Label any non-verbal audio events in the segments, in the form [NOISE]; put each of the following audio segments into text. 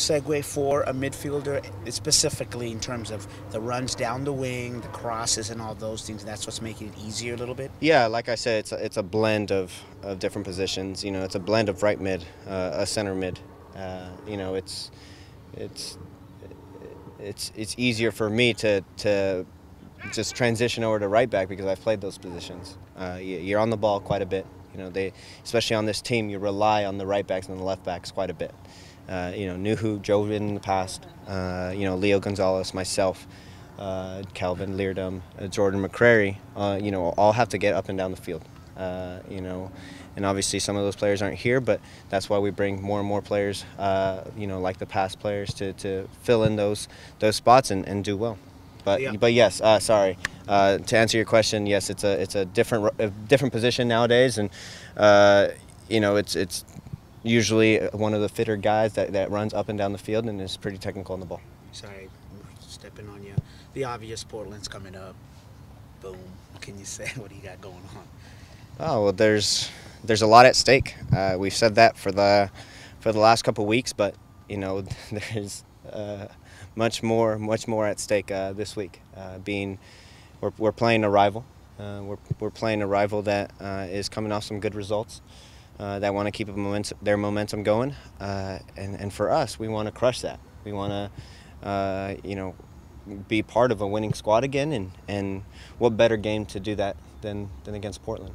segue for a midfielder, specifically in terms of the runs down the wing, the crosses, and all those things? That's what's making it easier a little bit. Yeah, like I said, it's a, it's a blend of, of different positions. You know, it's a blend of right mid, uh, a center mid. Uh, you know, it's it's it's it's easier for me to to just transition over to right back because I've played those positions. Uh, you're on the ball quite a bit. You know, they especially on this team, you rely on the right backs and the left backs quite a bit. Uh, you know, Nouhou, Joe in the past. Uh, you know, Leo Gonzalez, myself, uh, Kelvin Leerdam, uh, Jordan McCrary. Uh, you know, all have to get up and down the field. Uh, you know, and obviously some of those players aren't here, but that's why we bring more and more players. you know, like the past players to, to fill in those those spots and, and do well. But yeah. but yes, uh, sorry. Uh, to answer your question, yes, it's a it's a different a different position nowadays, and uh, you know it's it's usually one of the fitter guys that, that runs up and down the field and is pretty technical on the ball. Sorry, stepping on you. The obvious Portland's coming up. Boom. What can you say? [LAUGHS] What do you got going on? Oh well, there's there's a lot at stake. Uh, we've said that for the for the last couple weeks, but you know [LAUGHS] there's uh, much more, much more at stake uh, this week. Uh, being, we're, we're playing a rival. Uh, we're, we're playing a rival that uh, is coming off some good results. Uh, that want to keep momentum, their momentum going, and and for us, we want to crush that. We want to, you know, be part of a winning squad again, and and what better game to do that than than against Portland?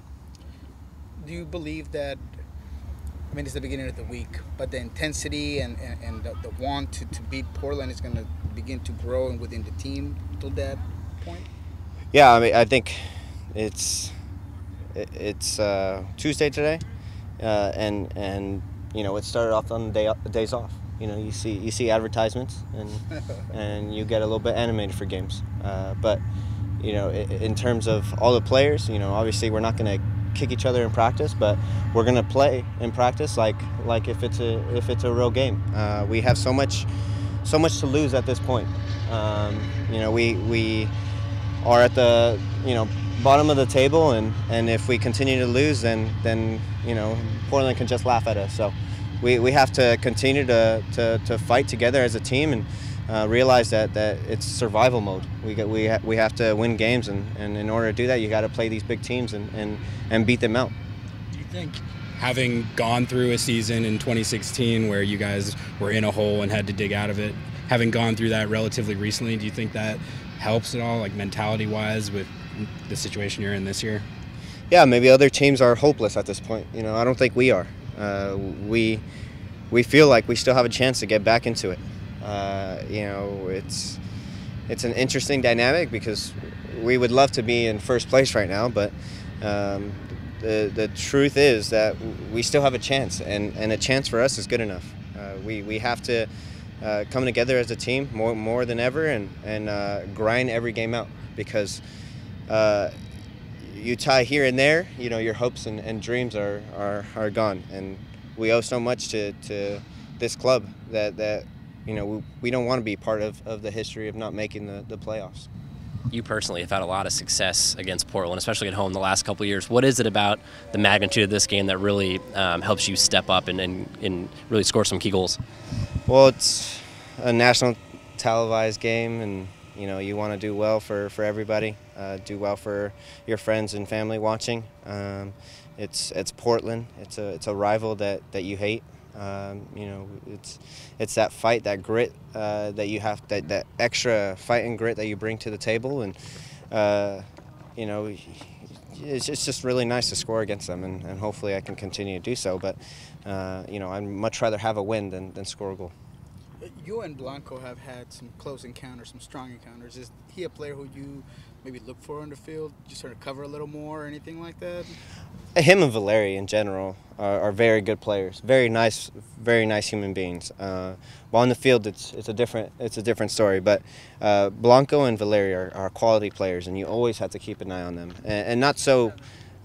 Do you believe that I mean, it's the beginning of the week, but the intensity and, and, and the, the, want to, to beat Portland is going to begin to grow and within the team to that point? Yeah, I mean, I think it's it's uh, Tuesday today, uh, and and you know it started off on the day days off. You know, you see you see advertisements and [LAUGHS] and you get a little bit animated for games, uh, but you know, in terms of all the players, you know, obviously we're not going to kick each other in practice, but we're gonna play in practice like like if it's a if it's a real game. Uh, we have so much so much to lose at this point. Um, you know, we we are at the you know bottom of the table, and and if we continue to lose, then then you know Portland can just laugh at us. So we, we have to continue to, to, to fight together as a team and uh, realize that, that it's survival mode. We, get, we, ha we have to win games, and, and in order to do that, you got to play these big teams and, and, and beat them out. Do you think having gone through a season in 2016 where you guys were in a hole and had to dig out of it, having gone through that relatively recently, do you think that helps at all, like mentality wise, with the situation you're in this year? Yeah, maybe other teams are hopeless at this point. You know, I don't think we are. Uh, we we feel like we still have a chance to get back into it. Uh, you know, it's it's an interesting dynamic because we would love to be in first place right now, but um, the the truth is that we still have a chance, and, and a chance for us is good enough. Uh, we we have to uh, come together as a team more more than ever and and uh, grind every game out because. Uh, you tie here and there, you know, your hopes and, and dreams are, are, are gone. And we owe so much to, to this club that, that you know, we, we don't want to be part of, of the history of not making the, the playoffs. You personally have had a lot of success against Portland, especially at home the last couple years. What is it about the magnitude of this game that really um, helps you step up and, and, and really score some key goals? Well, it's a national televised game, and you know you want to do well for, for everybody, uh, do well for your friends and family watching. Um, it's it's Portland. It's a it's a rival that, that you hate. Um, you know, it's it's that fight, that grit uh, that you have, that, that extra fight and grit that you bring to the table, and uh, you know, it's, it's just really nice to score against them, and, and hopefully I can continue to do so. But uh, you know, I'd much rather have a win than, than score a goal. You and Blanco have had some close encounters, some strong encounters. Is he a player who you maybe look for on the field, just sort of cover a little more or anything like that? Him and Valeri in general are, are very good players, very nice, very nice human beings. Uh, while on the field, it's it's a different it's a different story. But uh, Blanco and Valeri are, are, quality players, and you always have to keep an eye on them, and, and not so.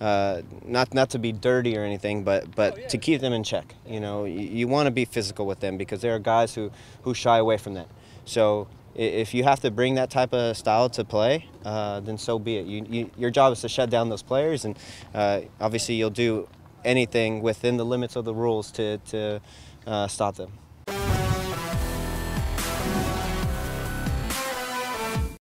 Uh, not not to be dirty or anything, but but oh, yeah. to keep them in check. You know, you, you want to be physical with them because there are guys who who shy away from that. So if you have to bring that type of style to play, uh, then so be it. You, you, your job is to shut down those players, and uh, obviously you'll do anything within the limits of the rules to, to uh, stop them.